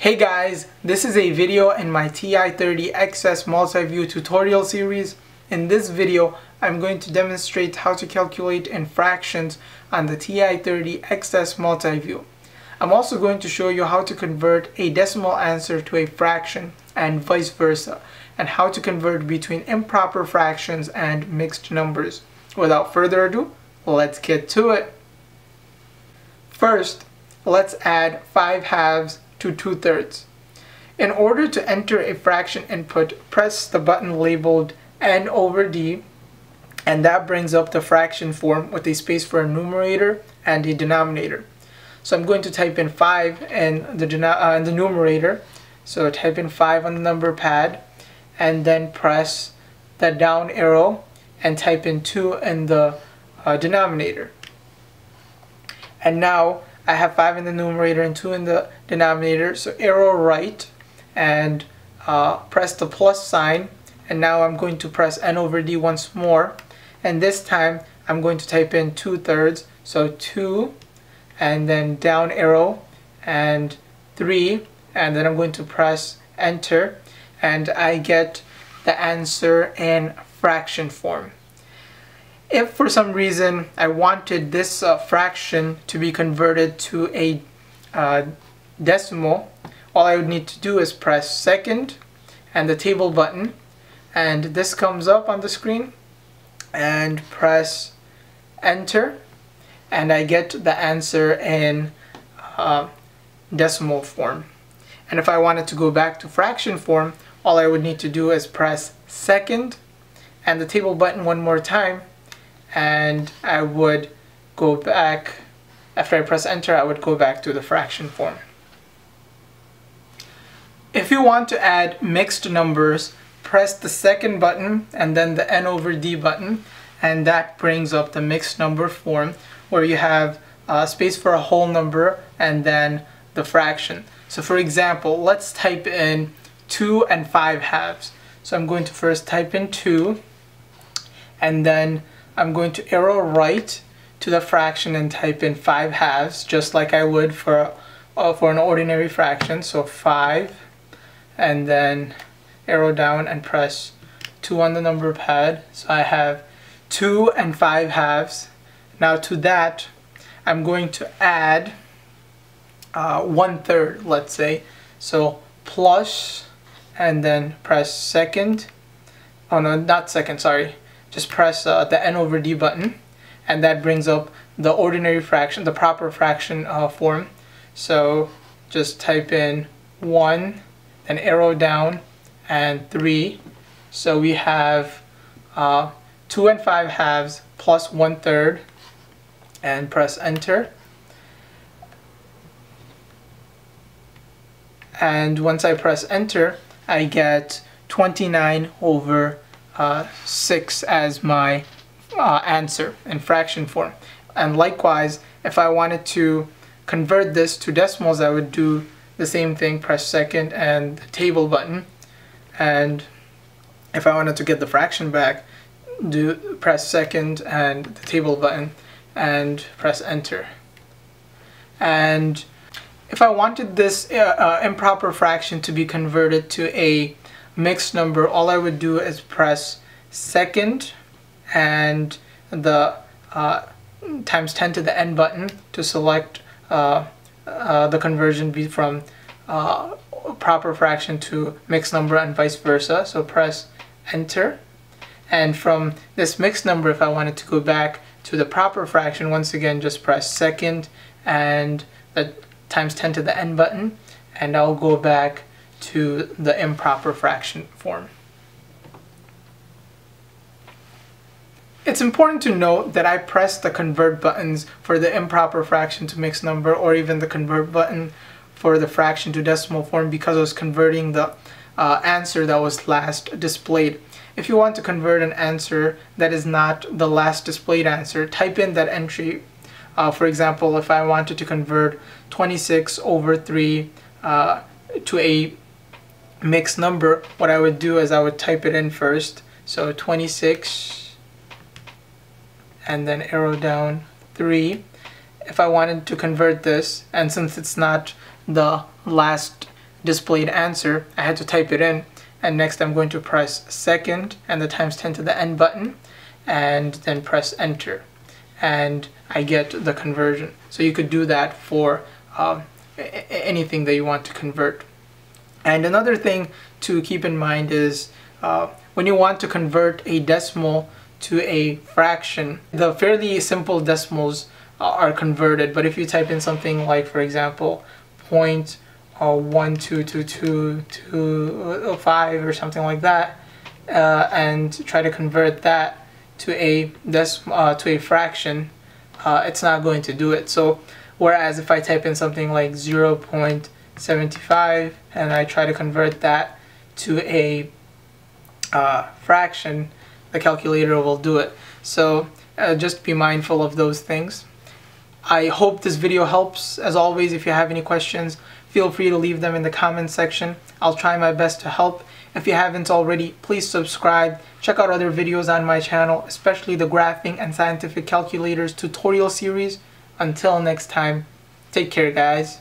Hey guys, this is a video in my TI-30XS multi-view tutorial series. In this video, I'm going to demonstrate how to calculate in fractions on the TI-30XS multi-view. I'm also going to show you how to convert a decimal answer to a fraction and vice versa, and how to convert between improper fractions and mixed numbers. Without further ado, let's get to it. First, let's add 5 halves to 2 thirds. In order to enter a fraction input, press the button labeled N over D and that brings up the fraction form with a space for a numerator and a denominator. So I'm going to type in 5 in the, uh, in the numerator. So type in 5 on the number pad and then press the down arrow and type in 2 in the uh, denominator. And now I have 5 in the numerator and 2 in the denominator. So arrow right and uh, press the plus sign. And now I'm going to press n over d once more. And this time I'm going to type in 2 thirds. So 2 and then down arrow and 3 and then I'm going to press enter and I get the answer in fraction form. If for some reason I wanted this uh, fraction to be converted to a uh, decimal, all I would need to do is press second and the table button and this comes up on the screen and press enter and I get the answer in uh, decimal form. And if I wanted to go back to fraction form, all I would need to do is press second and the table button one more time and I would go back after I press enter I would go back to the fraction form. If you want to add mixed numbers press the second button and then the N over D button and that brings up the mixed number form where you have uh, space for a whole number and then the fraction. So for example let's type in 2 and 5 halves. So I'm going to first type in 2 and then I'm going to arrow right to the fraction and type in 5 halves just like I would for, uh, for an ordinary fraction. So 5 and then arrow down and press 2 on the number pad. So I have 2 and 5 halves. Now to that I'm going to add uh, one third let's say. So plus and then press second. Oh no, not second, sorry just press uh, the n over d button and that brings up the ordinary fraction, the proper fraction uh, form. So just type in 1, then arrow down, and 3. So we have uh, 2 and 5 halves plus 1 third, and press enter. And once I press enter, I get 29 over uh, 6 as my uh, answer in fraction form. And likewise, if I wanted to convert this to decimals, I would do the same thing, press second and the table button. And if I wanted to get the fraction back, do press second and the table button and press enter. And if I wanted this uh, uh, improper fraction to be converted to a mixed number, all I would do is press second and the uh, times 10 to the n button to select uh, uh, the conversion be from uh, proper fraction to mixed number and vice versa. So press enter. And from this mixed number, if I wanted to go back to the proper fraction, once again, just press second and the times 10 to the n button, and I'll go back to the improper fraction form. It's important to note that I pressed the convert buttons for the improper fraction to mixed number or even the convert button for the fraction to decimal form because I was converting the uh, answer that was last displayed. If you want to convert an answer that is not the last displayed answer, type in that entry. Uh, for example, if I wanted to convert 26 over 3 uh, to a mixed number, what I would do is I would type it in first. So 26 and then arrow down 3. If I wanted to convert this, and since it's not the last displayed answer, I had to type it in. And next I'm going to press second and the times 10 to the n button and then press enter. And I get the conversion. So you could do that for um, anything that you want to convert. And another thing to keep in mind is uh, when you want to convert a decimal to a fraction, the fairly simple decimals are converted. But if you type in something like, for example, point uh, uh, or something like that, uh, and try to convert that to a decimal uh, to a fraction, uh, it's not going to do it. So whereas if I type in something like 0.75 and I try to convert that to a uh, fraction, the calculator will do it. So just be mindful of those things. I hope this video helps. As always, if you have any questions, feel free to leave them in the comment section. I'll try my best to help. If you haven't already, please subscribe. Check out other videos on my channel, especially the graphing and scientific calculators tutorial series. Until next time, take care guys.